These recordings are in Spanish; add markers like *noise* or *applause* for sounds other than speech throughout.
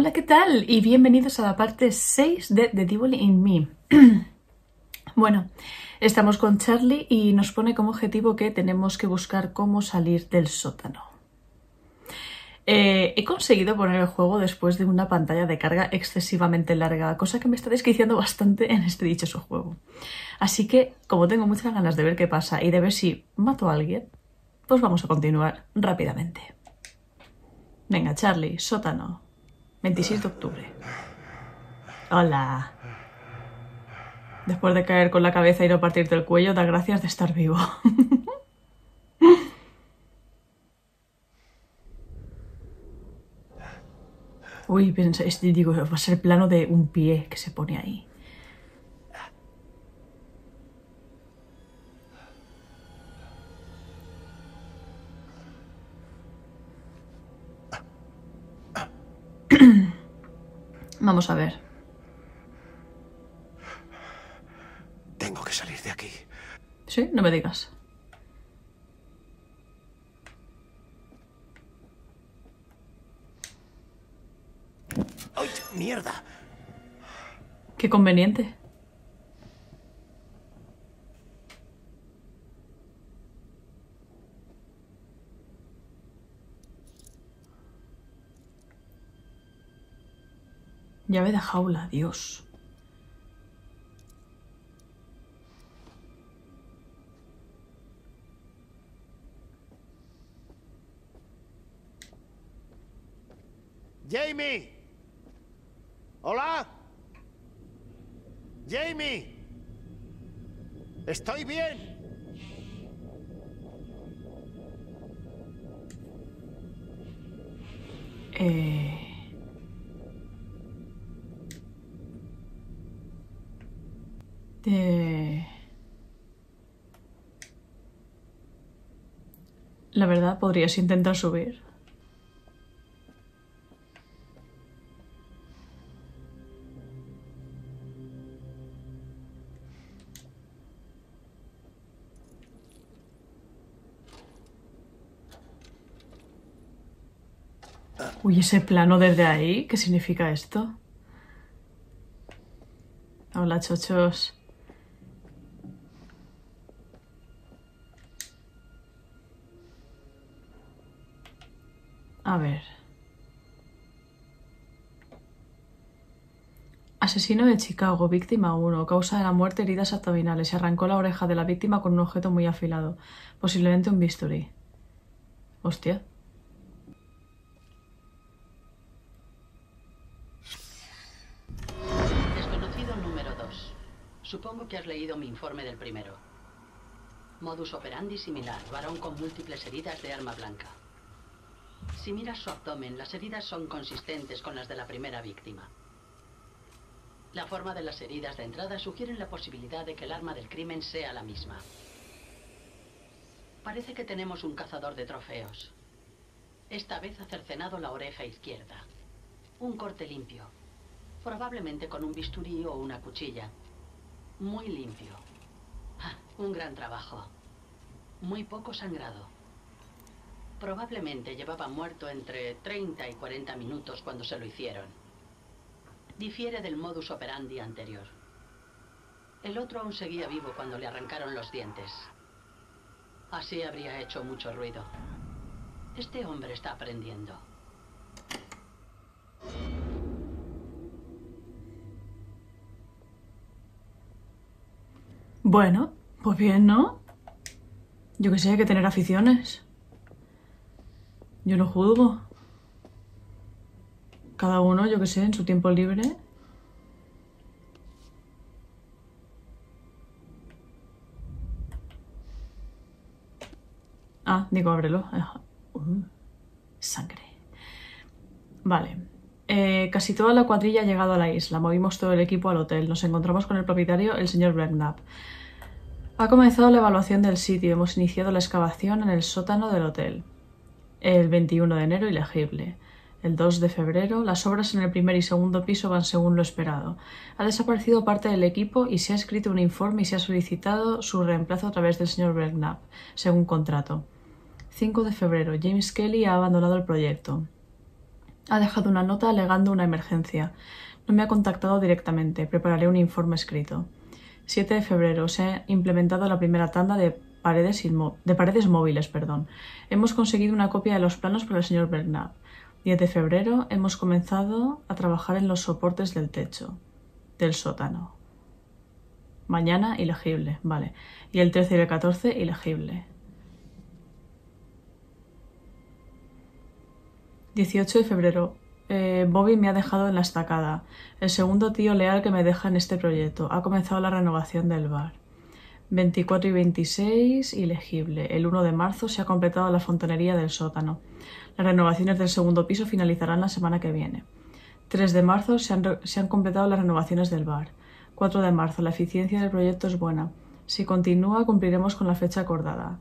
Hola, ¿qué tal? Y bienvenidos a la parte 6 de The Devil in Me. *clears throat* bueno, estamos con Charlie y nos pone como objetivo que tenemos que buscar cómo salir del sótano. Eh, he conseguido poner el juego después de una pantalla de carga excesivamente larga, cosa que me está desquiciando bastante en este dichoso juego. Así que, como tengo muchas ganas de ver qué pasa y de ver si mato a alguien, pues vamos a continuar rápidamente. Venga, Charlie, sótano. 26 de octubre. Hola. Después de caer con la cabeza y no partirte el cuello, da gracias de estar vivo. *laughs* Uy, este, digo, va a ser plano de un pie que se pone ahí. Vamos a ver. Tengo que salir de aquí. ¿Sí? No me digas. ¡Ay, mierda! Qué conveniente. Llave de jaula, Dios. ¡Jamie! ¿Hola? ¡Jamie! ¿Estoy bien? Eh... Eh, La verdad, podrías intentar subir. Uy, ese plano desde ahí, ¿qué significa esto? Hola, chochos. A ver. Asesino de Chicago, víctima 1. Causa de la muerte, heridas abdominales. Se arrancó la oreja de la víctima con un objeto muy afilado. Posiblemente un bisturí. Hostia. Desconocido número 2. Supongo que has leído mi informe del primero. Modus operandi similar, varón con múltiples heridas de arma blanca. Si miras su abdomen, las heridas son consistentes con las de la primera víctima. La forma de las heridas de entrada sugieren la posibilidad de que el arma del crimen sea la misma. Parece que tenemos un cazador de trofeos. Esta vez ha cercenado la oreja izquierda. Un corte limpio. Probablemente con un bisturí o una cuchilla. Muy limpio. Ah, un gran trabajo. Muy poco sangrado. Probablemente llevaba muerto entre 30 y 40 minutos cuando se lo hicieron. Difiere del modus operandi anterior. El otro aún seguía vivo cuando le arrancaron los dientes. Así habría hecho mucho ruido. Este hombre está aprendiendo. Bueno, pues bien, ¿no? Yo que sé, hay que tener aficiones. Yo no juzgo. Cada uno, yo que sé, en su tiempo libre. Ah, digo, ábrelo. Uh, sangre. Vale. Eh, casi toda la cuadrilla ha llegado a la isla. Movimos todo el equipo al hotel. Nos encontramos con el propietario, el señor Blacknap. Ha comenzado la evaluación del sitio. Hemos iniciado la excavación en el sótano del hotel. El 21 de enero, ilegible. El 2 de febrero, las obras en el primer y segundo piso van según lo esperado. Ha desaparecido parte del equipo y se ha escrito un informe y se ha solicitado su reemplazo a través del señor Belknap, según contrato. 5 de febrero, James Kelly ha abandonado el proyecto. Ha dejado una nota alegando una emergencia. No me ha contactado directamente. Prepararé un informe escrito. 7 de febrero. Se ha implementado la primera tanda de paredes, de paredes móviles. Perdón. Hemos conseguido una copia de los planos para el señor Bernard. 10 de febrero. Hemos comenzado a trabajar en los soportes del techo. Del sótano. Mañana, ilegible. Vale. Y el 13 y el 14, ilegible. 18 de febrero. Eh, Bobby me ha dejado en la estacada. El segundo tío leal que me deja en este proyecto. Ha comenzado la renovación del bar. 24 y 26, ilegible. El 1 de marzo se ha completado la fontanería del sótano. Las renovaciones del segundo piso finalizarán la semana que viene. 3 de marzo se han, se han completado las renovaciones del bar. 4 de marzo. La eficiencia del proyecto es buena. Si continúa, cumpliremos con la fecha acordada.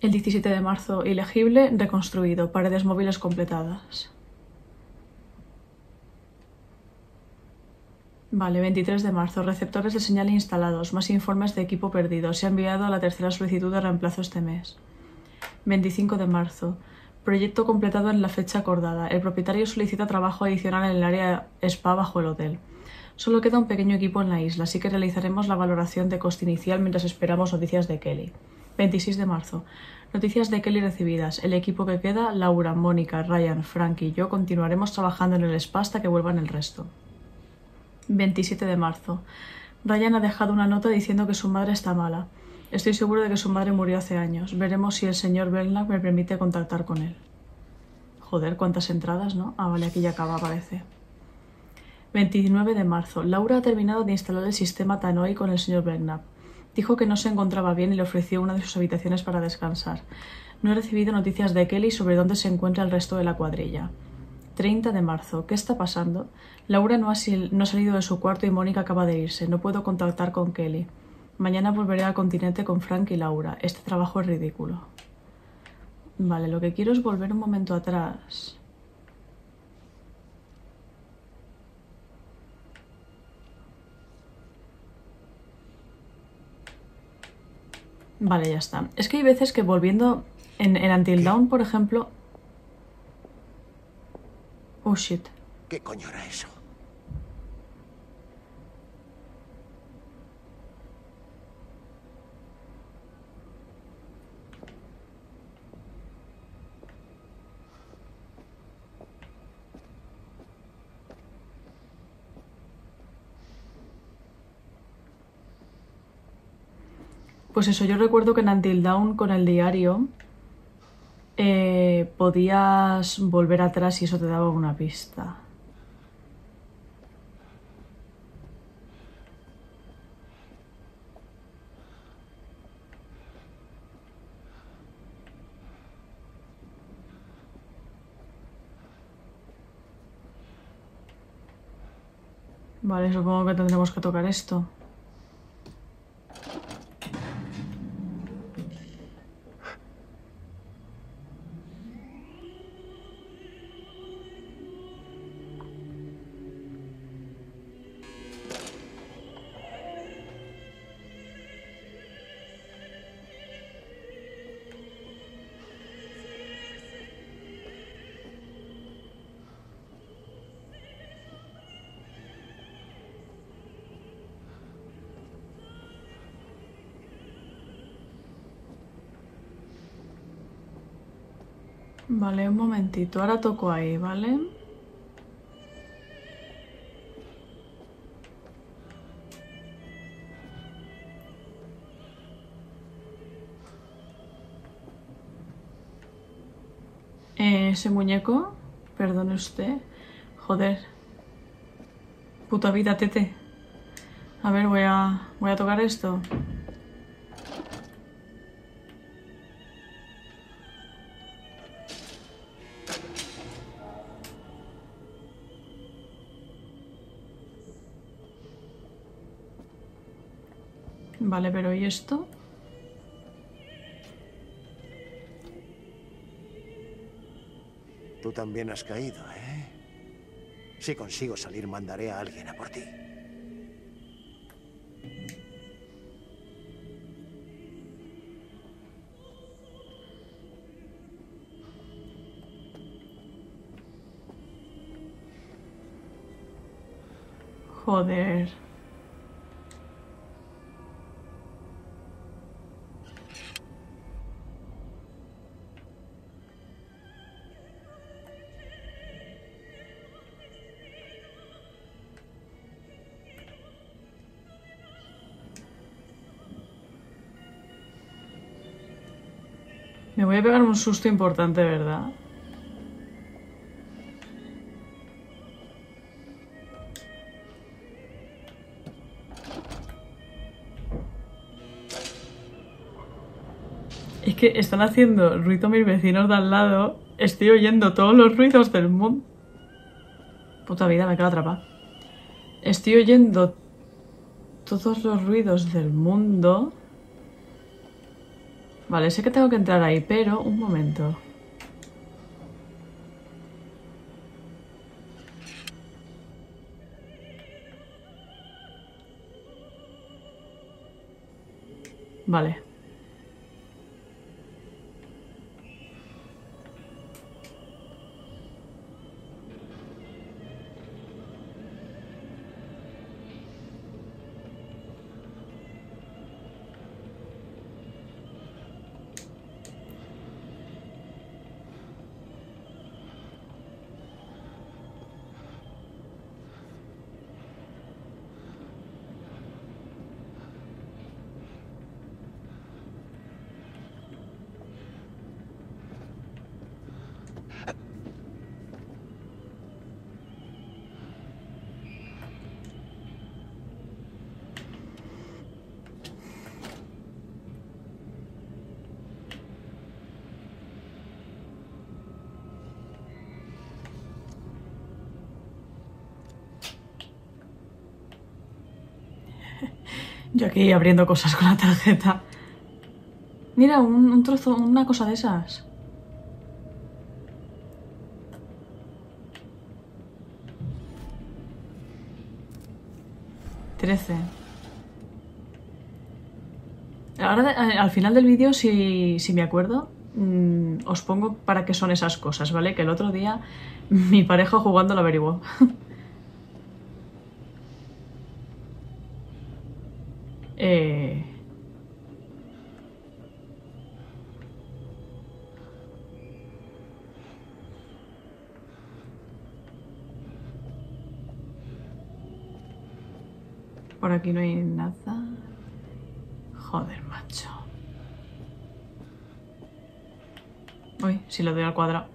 El 17 de marzo, ilegible, reconstruido, paredes móviles completadas. Vale, 23 de marzo, receptores de señal instalados, más informes de equipo perdido. Se ha enviado la tercera solicitud de reemplazo este mes. 25 de marzo, proyecto completado en la fecha acordada. El propietario solicita trabajo adicional en el área spa bajo el hotel. Solo queda un pequeño equipo en la isla, así que realizaremos la valoración de coste inicial mientras esperamos noticias de Kelly. 26 de marzo. Noticias de Kelly recibidas. El equipo que queda, Laura, Mónica, Ryan, Frank y yo continuaremos trabajando en el spa hasta que vuelvan el resto. 27 de marzo. Ryan ha dejado una nota diciendo que su madre está mala. Estoy seguro de que su madre murió hace años. Veremos si el señor Belknap me permite contactar con él. Joder, cuántas entradas, ¿no? Ah, vale, aquí ya acaba, parece. 29 de marzo. Laura ha terminado de instalar el sistema Tanoi con el señor Belknap. Dijo que no se encontraba bien y le ofreció una de sus habitaciones para descansar. No he recibido noticias de Kelly sobre dónde se encuentra el resto de la cuadrilla. 30 de marzo. ¿Qué está pasando? Laura no ha, salido de su cuarto y Mónica acaba de irse. No puedo contactar con Kelly. Mañana volveré al continente con Frank y Laura. Este trabajo es ridículo. Vale, lo que quiero es volver un momento atrás. Vale, ya está. Es que hay veces que volviendo en, en Until por ejemplo... Oh, shit. ¿Qué coño era eso? Pues eso, yo recuerdo que en Until Dawn con el diario eh, podías volver atrás y eso te daba una pista. Vale, supongo que tendremos que tocar esto. Vale, un momentito. Ahora toco ahí, ¿vale? Eh, ese muñeco, perdone usted. Joder. Puta vida, tete. A ver, voy a, voy a tocar esto. Vale, pero ¿y esto? Tú también has caído, ¿eh? Si consigo salir, mandaré a alguien a por ti. Joder. Me voy a pegar un susto importante, ¿verdad? Es que están haciendo ruido mis vecinos de al lado. Estoy oyendo todos los ruidos del mundo. Puta vida, me quedo atrapada. Estoy oyendo todos los ruidos del mundo. Vale, sé que tengo que entrar ahí, pero un momento. Vale. Aquí abriendo cosas con la tarjeta. Mira, un, un trozo, una cosa de esas. Trece. Ahora, eh, al final del vídeo, si, si me acuerdo, mm, os pongo para qué son esas cosas, ¿vale? Que el otro día *laughs* mi pareja jugando lo averiguó. Eh... Por aquí no hay nada. Joder, macho. Uy, si lo doy al cuadrado.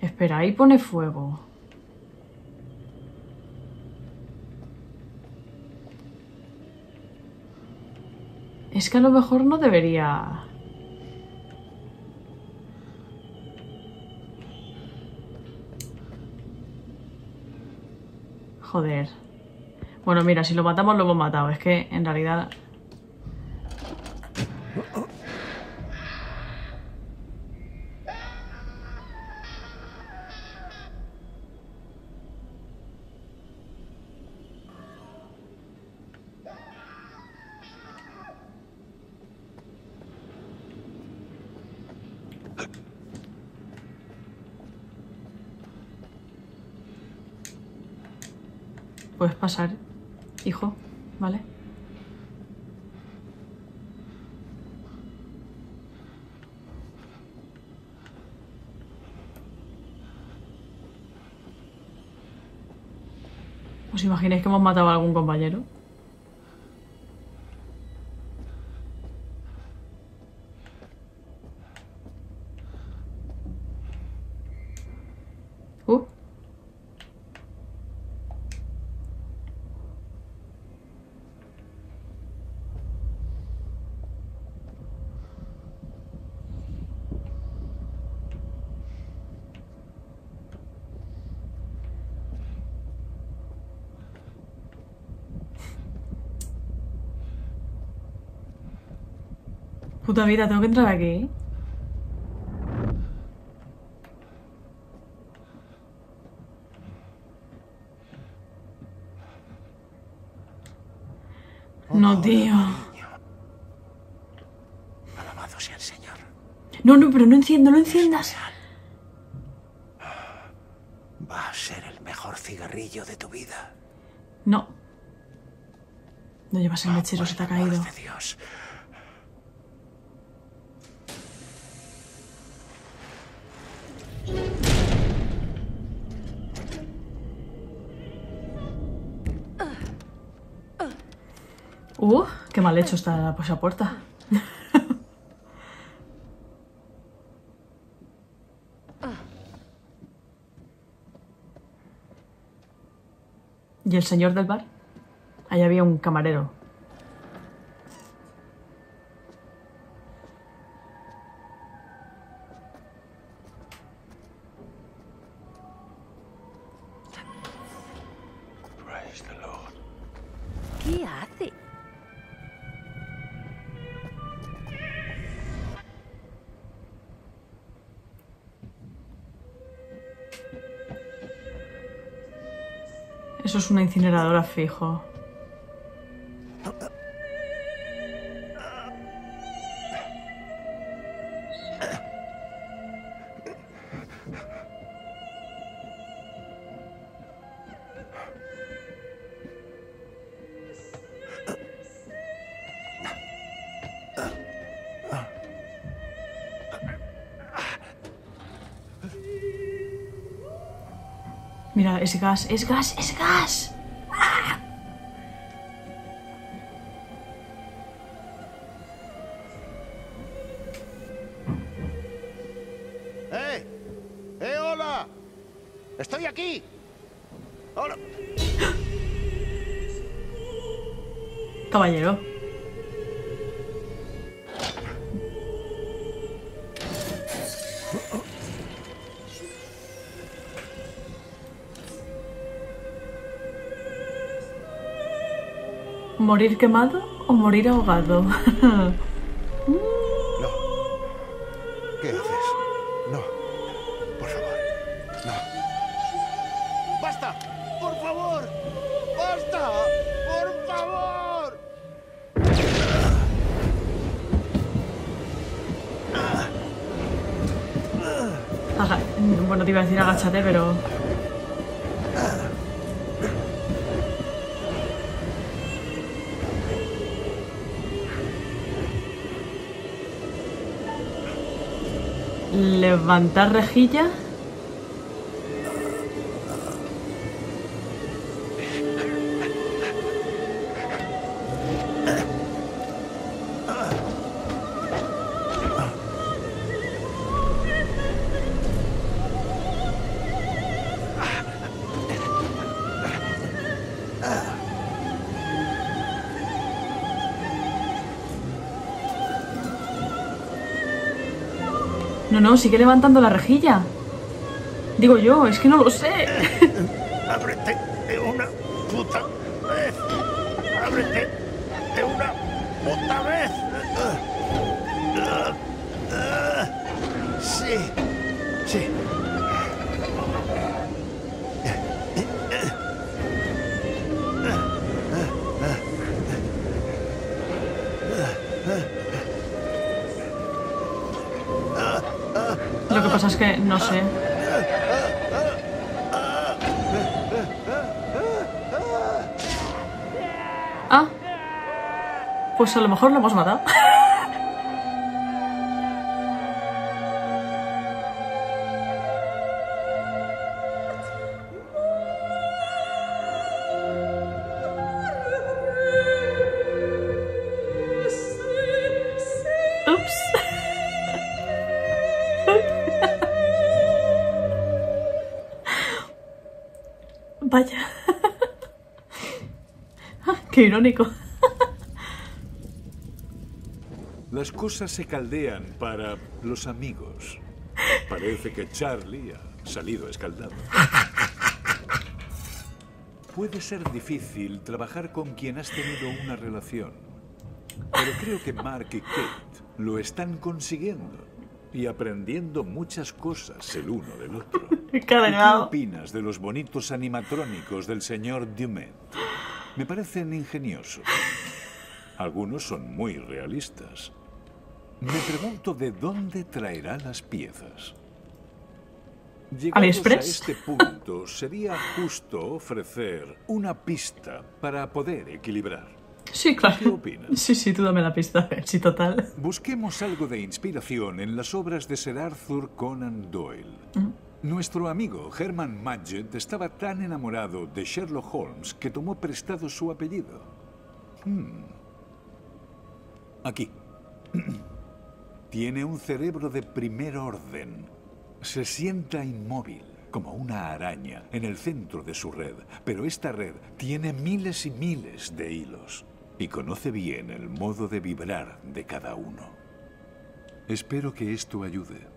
Espera, ahí pone fuego. Es que a lo mejor no debería... Joder. Bueno, mira, si lo matamos lo hemos matado. Es que en realidad... pasar, hijo, ¿vale? ¿Os imagináis que hemos matado a algún compañero? Uh. Puta vida, tengo que entrar aquí. No, tío. Alabado sea el Señor. No, no, pero no enciendo, no enciendas. Va a ser el mejor cigarrillo de tu vida. No. No llevas el mechero, se te ha caído. Dios. Uh, qué mal hecho está pues, esa puerta. *laughs* ¿Y el señor del bar? Ahí había un camarero. Una incineradora fijo. Mira, es gas, es gas, es gas. ¡Eh! ¡Eh, hola! ¡Estoy aquí! ¡Hola! Caballero. ¿Morir quemado o morir ahogado? *laughs* No. ¿Qué haces? No. Por favor. No. ¡Basta! ¡Por favor! ¡Basta! ¡Por favor! Bueno, te iba a decir agáchate, pero... Levantar rejilla. No, sigue levantando la rejilla. Digo yo, es que no lo sé. *laughs* ¡Ábrete de una puta vez! ¡Ábrete de una puta vez! Sí, sí. Pasa es que no sé. Ah. Pues a lo mejor lo hemos matado. *laughs* Ups. Qué irónico. Las cosas se caldean para los amigos. Parece que Charlie ha salido escaldado. Puede ser difícil trabajar con quien has tenido una relación, pero creo que Mark y Kate lo están consiguiendo y aprendiendo muchas cosas el uno del otro. *laughs* ¿Y qué opinas de los bonitos animatrónicos del señor Dumet? Me parecen ingeniosos. Algunos son muy realistas. Me pregunto de dónde traerá las piezas. Llegados a este punto, sería justo ofrecer una pista para poder equilibrar. Sí, claro. ¿Qué opinas? Sí, sí, tú dame la pista. *laughs* Sí, total. Busquemos algo de inspiración en las obras de Sir Arthur Conan Doyle. Nuestro amigo Herman Magget estaba tan enamorado de Sherlock Holmes que tomó prestado su apellido. Hmm. Aquí. *clears throat* Tiene un cerebro de primer orden. Se sienta inmóvil, como una araña, en el centro de su red. Pero esta red tiene miles y miles de hilos. Y conoce bien el modo de vibrar de cada uno. Espero que esto ayude.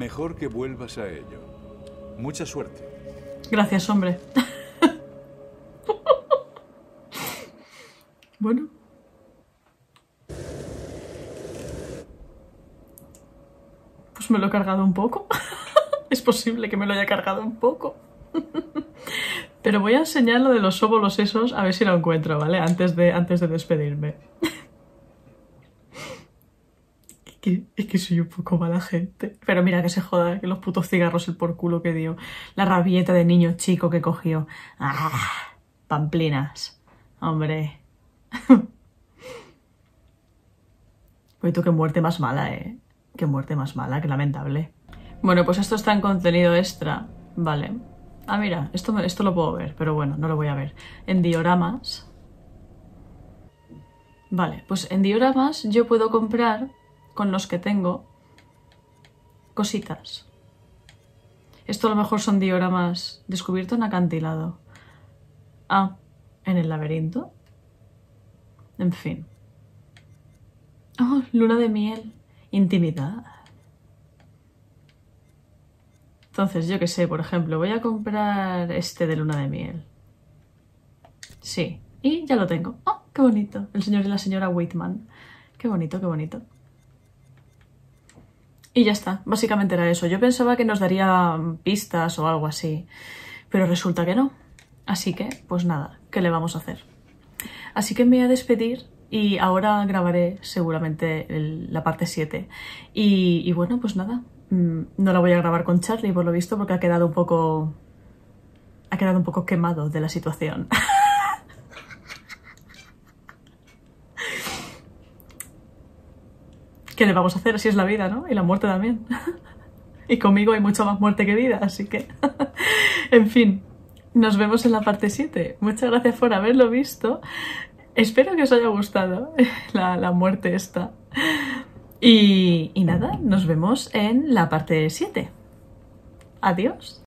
Mejor que vuelvas a ello. Mucha suerte. Gracias, hombre. *laughs* bueno. Pues me lo he cargado un poco. *laughs* es posible que me lo haya cargado un poco. *laughs* Pero voy a enseñar lo de los óvulos esos a ver si lo encuentro, ¿vale? Antes de, antes de despedirme. Es que soy un poco mala gente. Pero mira que se joda, que los putos cigarros el por culo que dio. La rabieta de niño chico que cogió. ¡Ah! Pamplinas. Hombre. *laughs* Uy, tú qué muerte más mala, eh. Qué muerte más mala, qué lamentable. Bueno, pues esto está en contenido extra. Vale. Ah, mira, esto, esto lo puedo ver, pero bueno, no lo voy a ver. En dioramas. Vale, pues en dioramas yo puedo comprar con los que tengo cositas. Esto a lo mejor son dioramas descubierto en acantilado. Ah, en el laberinto. En fin. Oh, luna de miel. Intimidad. Entonces, yo qué sé, por ejemplo, voy a comprar este de luna de miel. Sí, y ya lo tengo. ¡Oh, qué bonito! El señor y la señora Whitman. Qué bonito, qué bonito. Y ya está, básicamente era eso. Yo pensaba que nos daría pistas o algo así, pero resulta que no. Así que, pues nada, ¿qué le vamos a hacer? Así que me voy a despedir y ahora grabaré seguramente la parte 7. Y, y bueno, pues nada, mm, no la voy a grabar con Charlie por lo visto porque ha quedado un poco... Ha quedado un poco quemado de la situación. *laughs* ¿Qué le vamos a hacer? Así es la vida, ¿no? Y la muerte también. *laughs* y conmigo hay mucha más muerte que vida, así que... *laughs* en fin, nos vemos en la parte 7. Muchas gracias por haberlo visto. Espero que os haya gustado *laughs* la, la muerte esta. Y, y nada, nos vemos en la parte 7. Adiós.